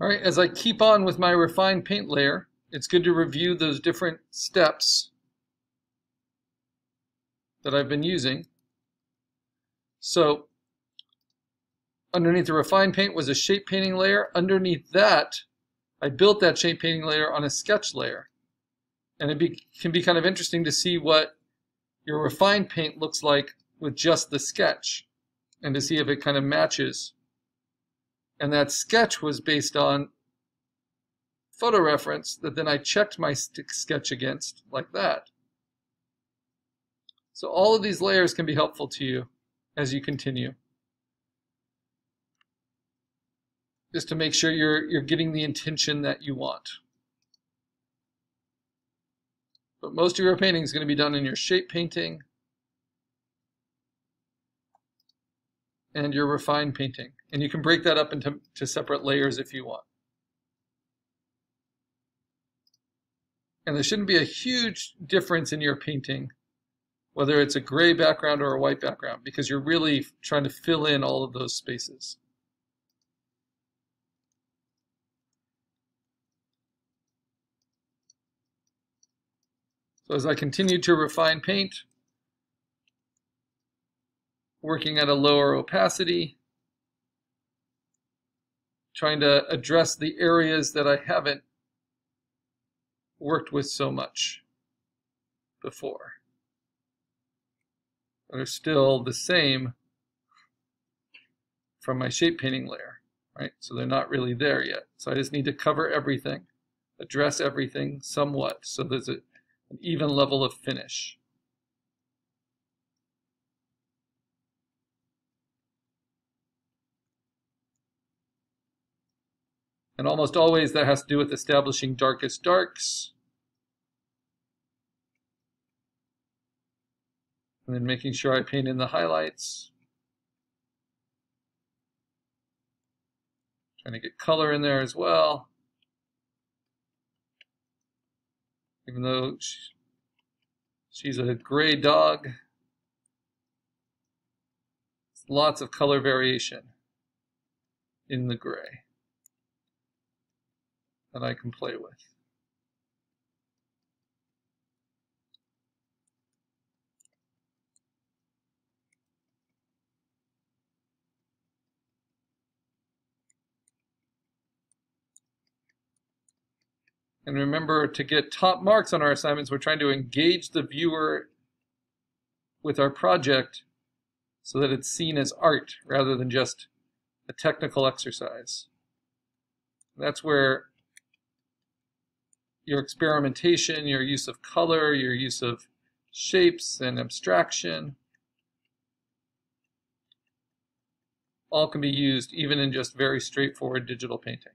All right, as I keep on with my refined paint layer, it's good to review those different steps that I've been using. So underneath the refined paint was a shape painting layer. Underneath that, I built that shape painting layer on a sketch layer. And it be, can be kind of interesting to see what your refined paint looks like with just the sketch and to see if it kind of matches. And that sketch was based on photo reference that then I checked my sketch against like that. So all of these layers can be helpful to you as you continue. Just to make sure you're, you're getting the intention that you want. But most of your painting is going to be done in your shape painting and your refined painting. And you can break that up into to separate layers if you want. And there shouldn't be a huge difference in your painting, whether it's a gray background or a white background, because you're really trying to fill in all of those spaces. So as I continue to refine paint, working at a lower opacity, trying to address the areas that I haven't worked with so much before. They're still the same from my shape painting layer, right? So they're not really there yet. So I just need to cover everything, address everything somewhat, so there's a, an even level of finish. And almost always that has to do with establishing darkest darks. And then making sure I paint in the highlights. Trying to get color in there as well. Even though she's a gray dog, lots of color variation in the gray that I can play with. And remember, to get top marks on our assignments, we're trying to engage the viewer with our project so that it's seen as art rather than just a technical exercise. That's where your experimentation, your use of color, your use of shapes and abstraction, all can be used even in just very straightforward digital painting.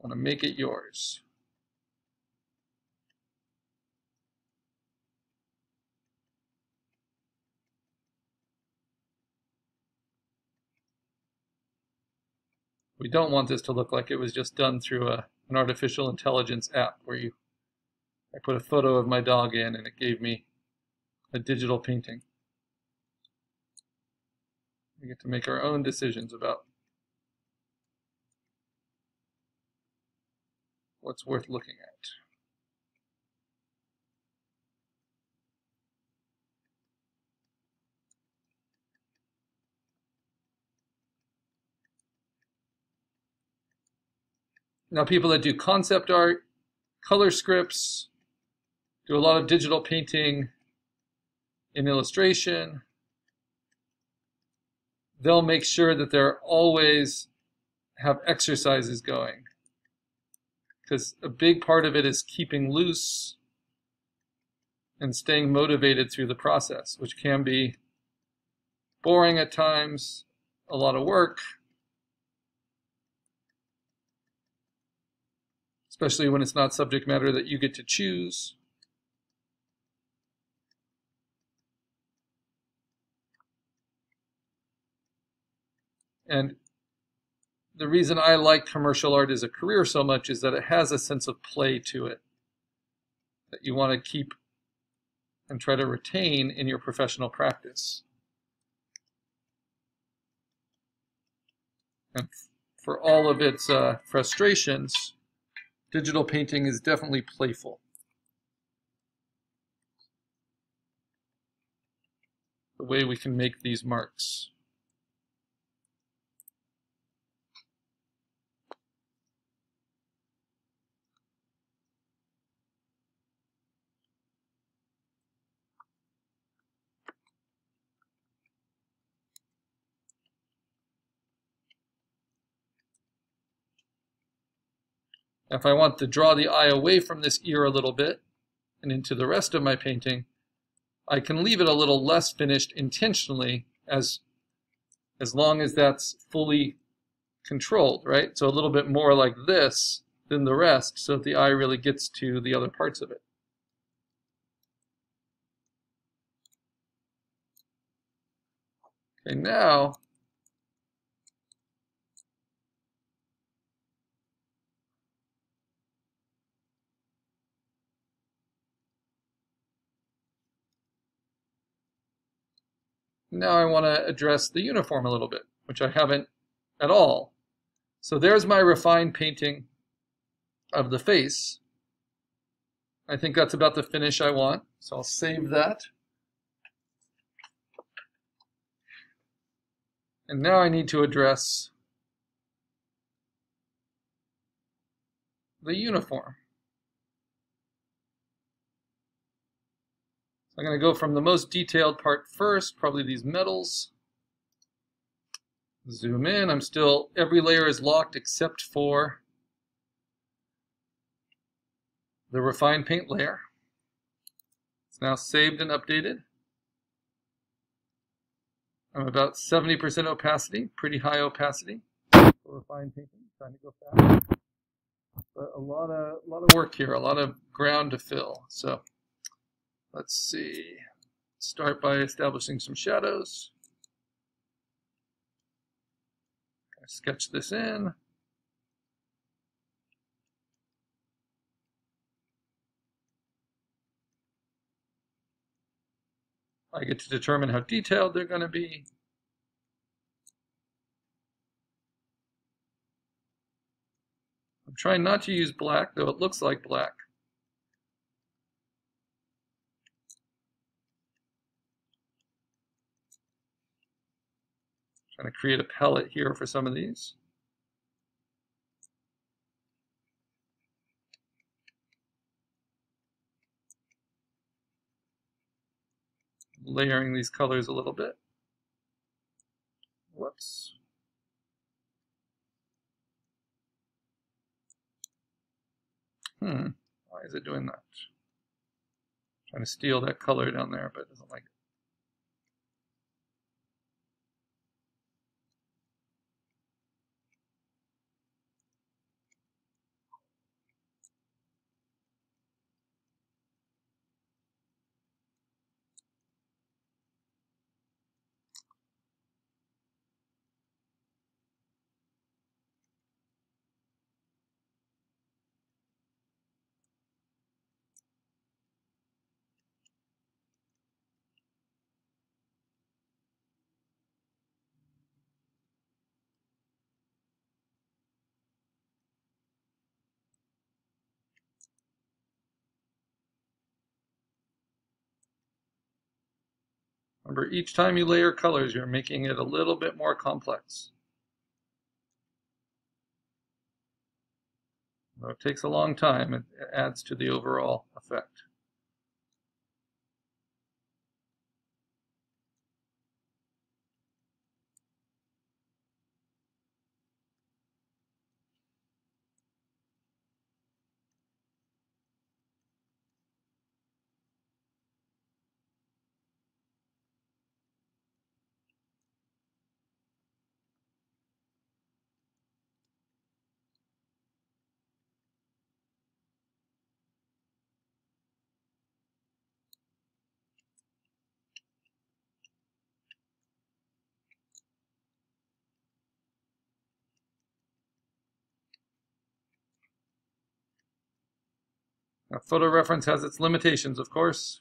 I want to make it yours. We don't want this to look like it was just done through a an artificial intelligence app where you I put a photo of my dog in and it gave me a digital painting. We get to make our own decisions about what's worth looking at. Now people that do concept art, color scripts, do a lot of digital painting in illustration, they'll make sure that they're always have exercises going. Because a big part of it is keeping loose and staying motivated through the process, which can be boring at times, a lot of work, especially when it's not subject matter that you get to choose. And the reason I like commercial art as a career so much is that it has a sense of play to it that you want to keep and try to retain in your professional practice. And for all of its uh, frustrations, digital painting is definitely playful. The way we can make these marks. If I want to draw the eye away from this ear a little bit and into the rest of my painting, I can leave it a little less finished intentionally as, as long as that's fully controlled, right? So a little bit more like this than the rest so that the eye really gets to the other parts of it. Okay, now Now I want to address the uniform a little bit, which I haven't at all. So there's my refined painting of the face. I think that's about the finish I want, so I'll save that. And now I need to address the uniform. I'm going to go from the most detailed part first, probably these metals. Zoom in. I'm still, every layer is locked except for the refined paint layer. It's now saved and updated. I'm about 70% opacity, pretty high opacity for refined painting, trying to go fast. But a lot of, a lot of work here, a lot of ground to fill. So Let's see. Start by establishing some shadows. I sketch this in. I get to determine how detailed they're going to be. I'm trying not to use black, though it looks like black. Trying to create a palette here for some of these. Layering these colors a little bit. Whoops. Hmm, why is it doing that? Trying to steal that color down there, but it doesn't like it. Remember, each time you layer colors, you're making it a little bit more complex. Though it takes a long time, it adds to the overall effect. Now, photo reference has its limitations, of course.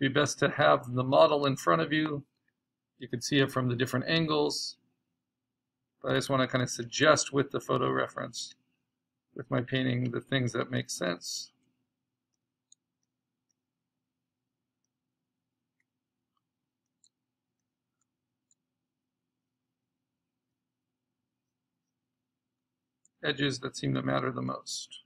It'd be best to have the model in front of you. You can see it from the different angles. But I just want to kind of suggest with the photo reference, with my painting, the things that make sense. Edges that seem to matter the most.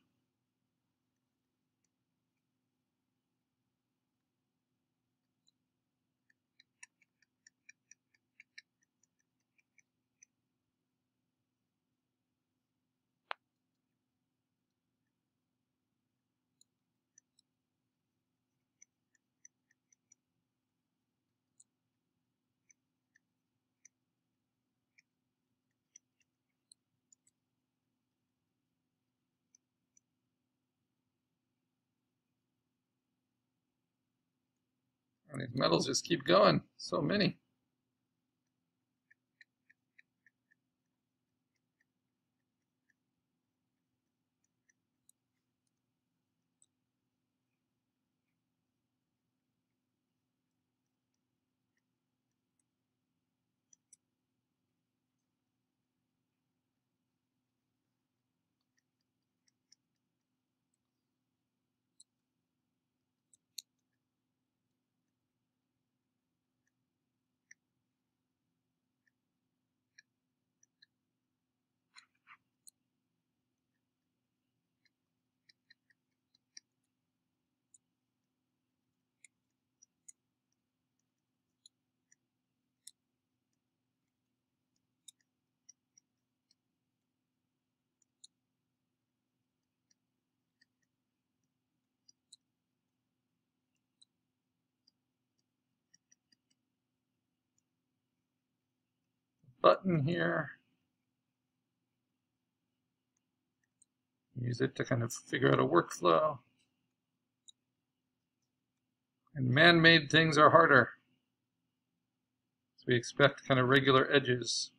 And these metals just keep going. So many. Button mm-hmm. here. Use it to kind of figure out a workflow. And man-made things are harder. So we expect kind of regular edges.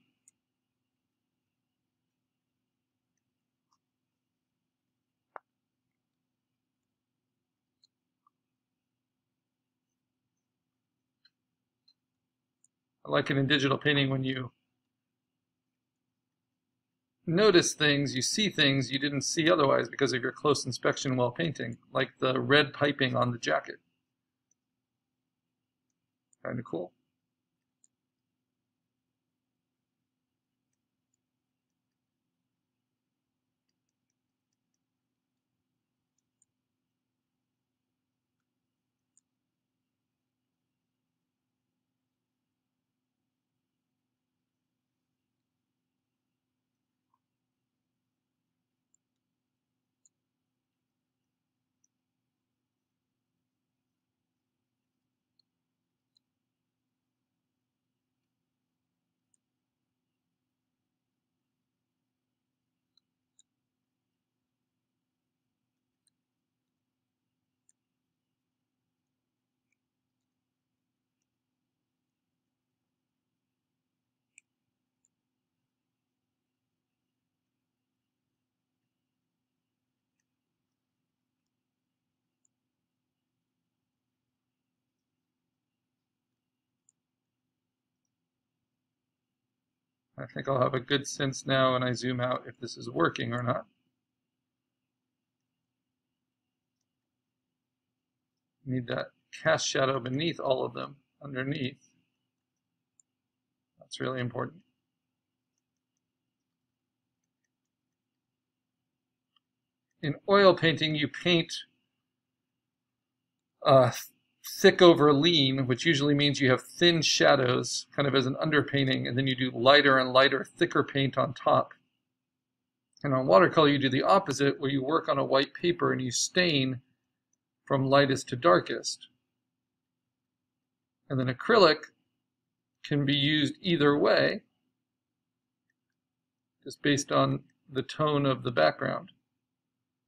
I like it in digital painting when you notice things, you see things you didn't see otherwise because of your close inspection while painting, like the red piping on the jacket. Kind of cool. I think I'll have a good sense now when I zoom out if this is working or not. Need that cast shadow beneath all of them, underneath. That's really important. In oil painting, you paint uh, thick over lean, which usually means you have thin shadows, kind of as an underpainting, and then you do lighter and lighter, thicker paint on top. And on watercolor, you do the opposite, where you work on a white paper and you stain from lightest to darkest. And then acrylic can be used either way, just based on the tone of the background.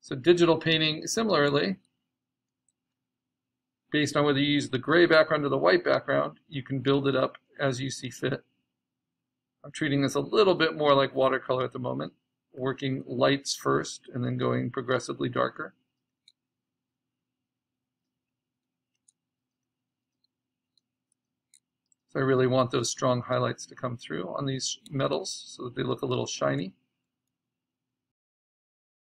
So digital painting, similarly, based on whether you use the gray background or the white background, you can build it up as you see fit. I'm treating this a little bit more like watercolor at the moment, working lights first and then going progressively darker. So I really want those strong highlights to come through on these metals so that they look a little shiny.